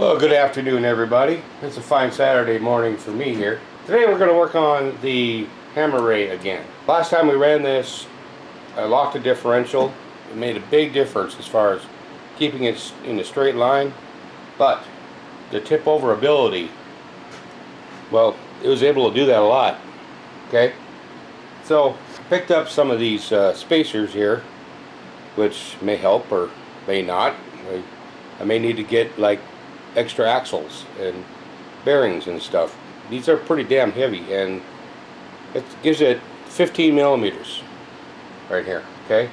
Well, good afternoon, everybody. It's a fine Saturday morning for me here. Today we're going to work on the Hammer Rey again. Last time we ran this, I locked the differential. It made a big difference as far as keeping it in a straight line, but the tip over ability, well, it was able to do that a lot. Okay, so picked up some of these uh, spacers here, which may help or may not. I, I may need to get like extra axles and bearings and stuff. These are pretty damn heavy and it gives it 15 millimeters right here, okay?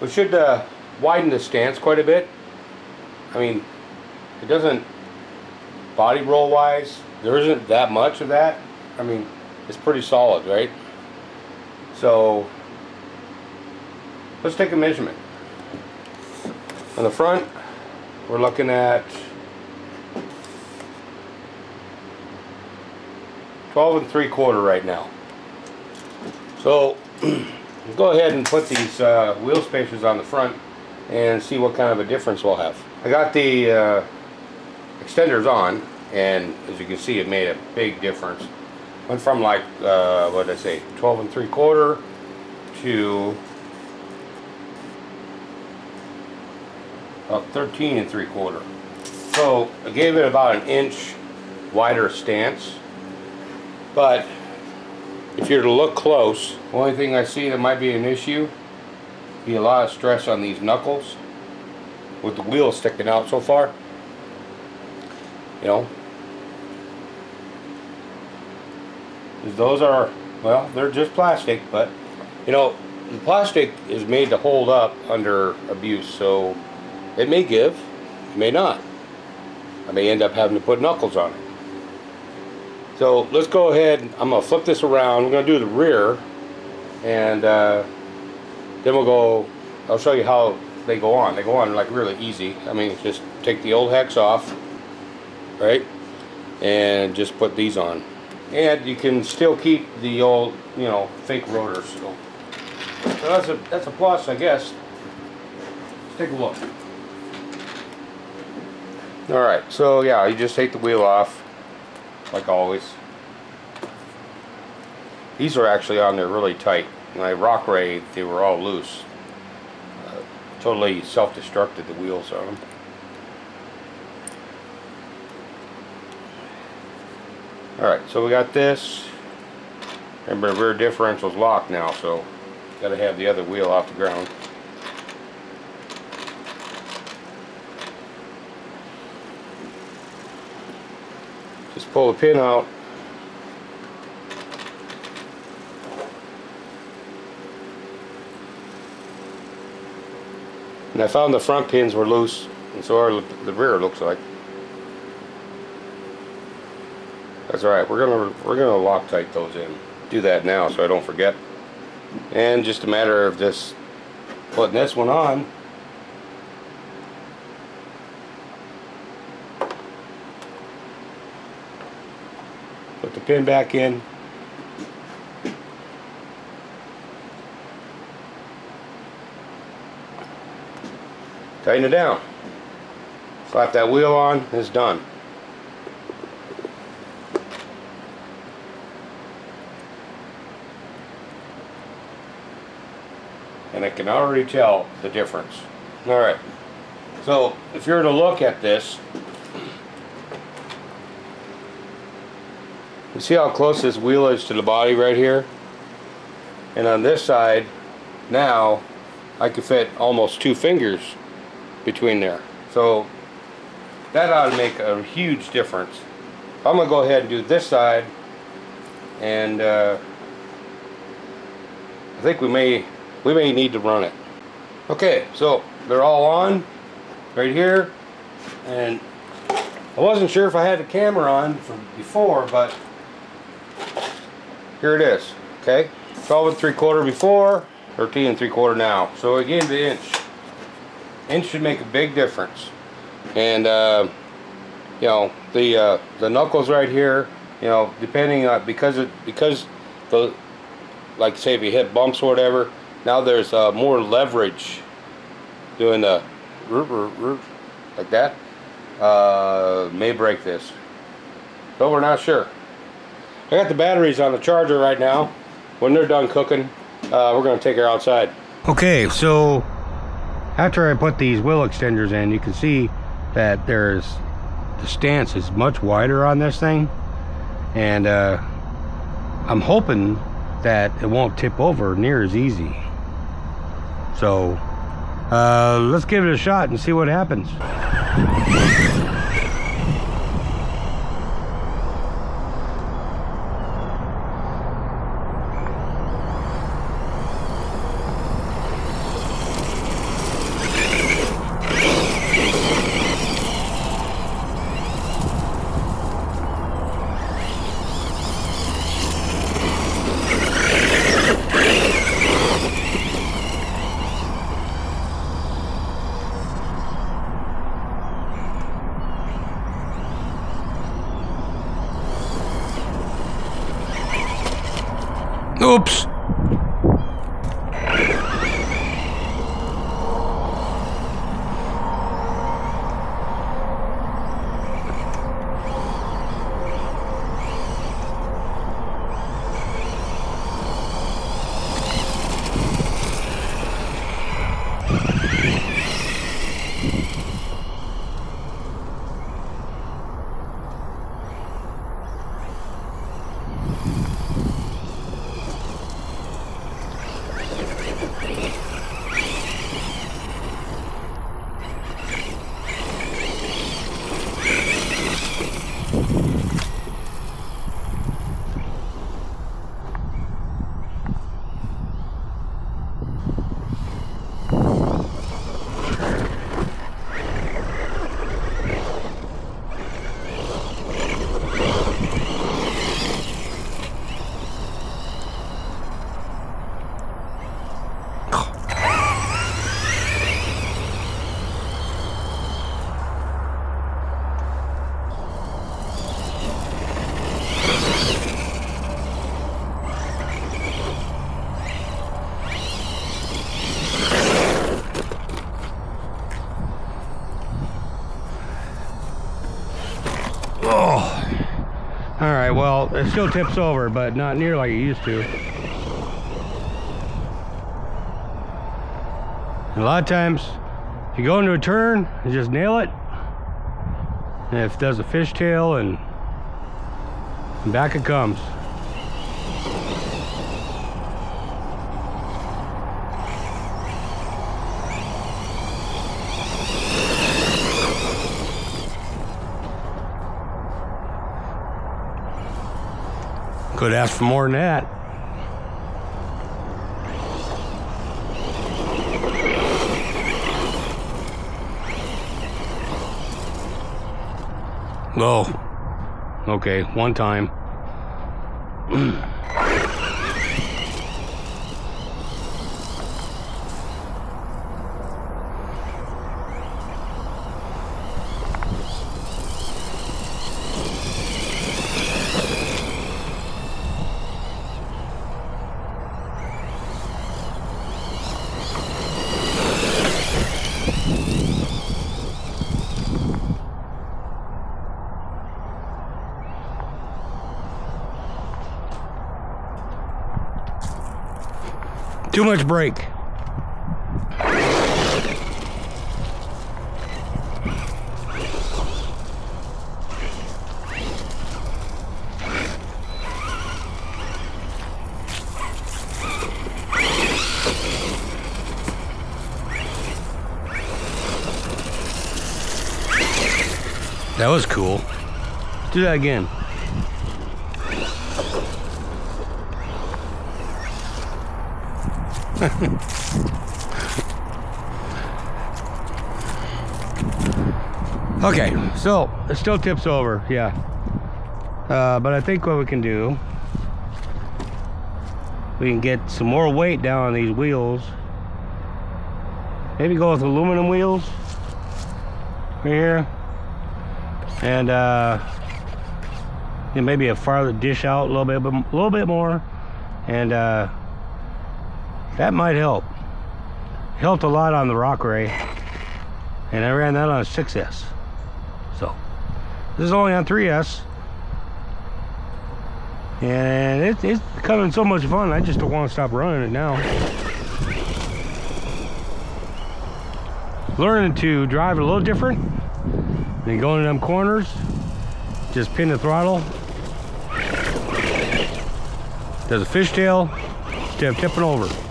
We should uh, widen the stance quite a bit. I mean, it doesn't, body roll wise, there isn't that much of that. I mean, it's pretty solid, right? So, let's take a measurement. On the front, we're looking at 12 and 3 quarter right now. So go ahead and put these uh, wheel spacers on the front and see what kind of a difference we'll have. I got the uh, extenders on and as you can see it made a big difference. Went from like, uh, what did I say, 12 and 3 quarter to about 13 and 3 quarter. So I gave it about an inch wider stance. But if you're to look close, the only thing I see that might be an issue be a lot of stress on these knuckles with the wheel sticking out so far. You know, those are well they're just plastic but you know the plastic is made to hold up under abuse so it may give it may not. I may end up having to put knuckles on it. So let's go ahead I'm gonna flip this around we're gonna do the rear and uh, then we'll go I'll show you how they go on. They go on like really easy. I mean just take the old hex off right and just put these on. And you can still keep the old you know fake rotors so, so that's a that's a plus I guess. Let's take a look alright so yeah you just take the wheel off like always these are actually on there really tight when I Rock Rey they were all loose uh, totally self-destructed the wheels on them Alright, so we got this. Remember, rear differential's locked now, so got to have the other wheel off the ground. Pull the pin out. And I found the front pins were loose, and so are the rear looks like. That's alright, we're gonna we're gonna Loctite those in. Do that now so I don't forget. And just a matter of just putting this one on. Put the pin back in. Tighten it down. Slap that wheel on, it's done. and I can already tell the difference. Alright, so if you were to look at this, you see how close this wheel is to the body right here? And on this side, now, I could fit almost two fingers between there. So that ought to make a huge difference. I'm going to go ahead and do this side and uh, I think we may we may need to run it. Okay, so they're all on right here and I wasn't sure if I had the camera on from before but here it is okay 12 and 3 quarter before 13 and 3 quarter now so again the inch inch should make a big difference and uh, you know the uh, the knuckles right here you know depending on because it because the like say if you hit bumps or whatever now there's uh, more leverage doing the root, root, root, like that. uh, may break this. But we're not sure. I got the batteries on the charger right now. When they're done cooking, uh, we're to take her outside. Okay, so after I put these wheel extenders in, you can see that there's the stance is much wider on this thing. And uh, I'm hoping that it won't tip over near as easy. So uh, let's give it a shot and see what happens. Oops. Oh. All right, well, it still tips over, but not near like it used to. And a lot of times, you go into a turn, you just nail it. And if it does a fishtail and, and back it comes. Could ask for more than that. Oh, okay, one time. Too much brake. That was cool. Do that again. okay, so it still tips over, yeah. Uh, but I think what we can do, we can get some more weight down on these wheels. Maybe go with aluminum wheels right here. And uh, maybe a farther dish out a little bit, a little bit more. And uh, that might help. Helped a lot on the Rock Rey. And I ran that on a 6S. So, This is only on 3S. And it, it's becoming so much fun, I just don't want to stop running it now. Learning to drive a little different. Then going in them corners, just pin the throttle. Does a fishtail of tipping over.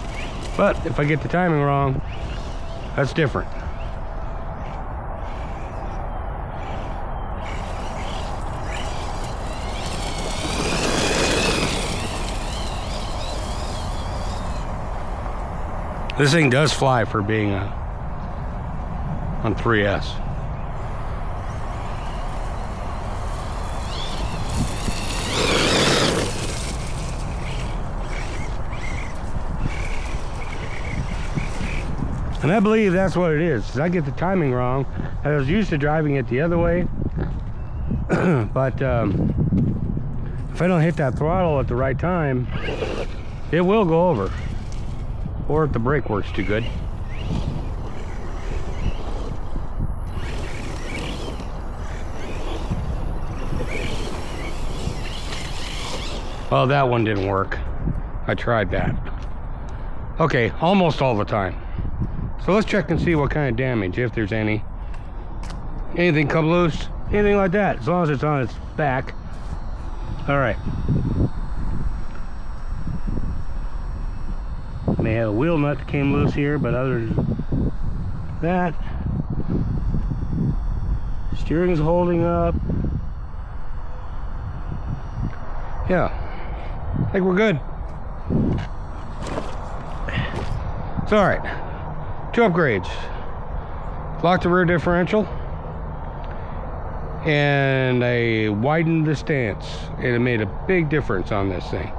But if I get the timing wrong, that's different. This thing does fly for being a, on 3S. And I believe that's what it is. I get the timing wrong. I was used to driving it the other way. but um, if I don't hit that throttle at the right time, it will go over or if the brake works too good. Well, that one didn't work. I tried that. Okay, almost all the time. So let's check and see what kind of damage, if there's any. Anything come loose, anything like that, as long as it's on its back. All right. May have a wheel nut that came loose here, but other than that, steering's holding up. Yeah, I think we're good. It's all right. Two upgrades. Locked the rear differential. And I widened the stance. And it made a big difference on this thing.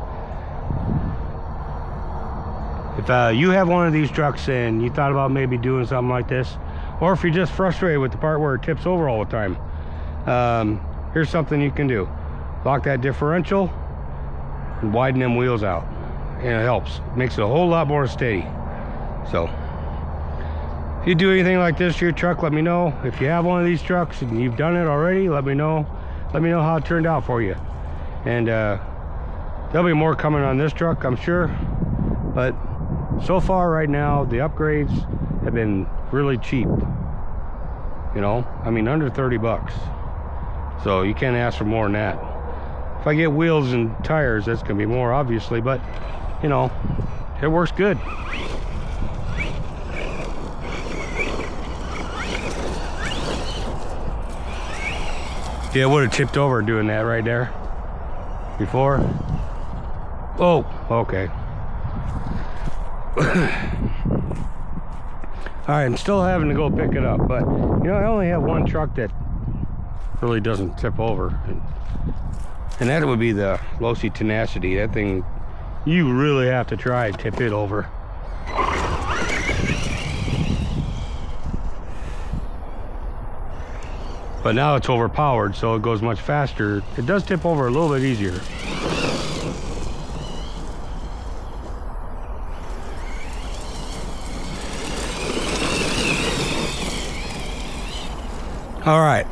If uh, you have one of these trucks and you thought about maybe doing something like this, or if you're just frustrated with the part where it tips over all the time, um, here's something you can do. Lock that differential and widen them wheels out. And it helps. Makes it a whole lot more steady. So, you do anything like this to your truck, let me know. If you have one of these trucks and you've done it already, let me know. Let me know how it turned out for you. And uh, there'll be more coming on this truck, I'm sure. But so far right now the upgrades have been really cheap you know i mean under 30 bucks so you can't ask for more than that if i get wheels and tires that's gonna be more obviously but you know it works good yeah would have tipped over doing that right there. Before? Oh okay. All right i'm still having to go pick it up but you know i only have one truck that really doesn't tip over and, and that would be the Losi tenacity that thing you really have to try to tip it over but now it's overpowered so it goes much faster. It does tip over a little bit easier. All right.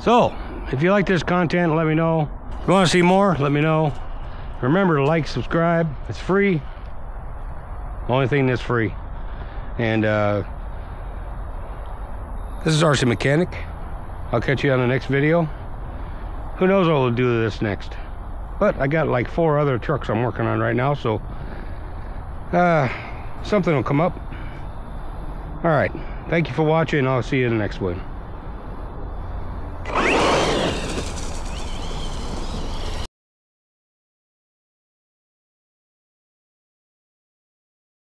So if you like this content let me know. If you want to see more let me know. Remember to like subscribe. It's free. Only thing that's free. And uh, this is RC Mechanic I'll catch you on the next video. Who knows what we'll do this next. But I got like four other trucks I'm working on right now so uh, something will come up. All right. Thank you for watching. I'll see you in the next one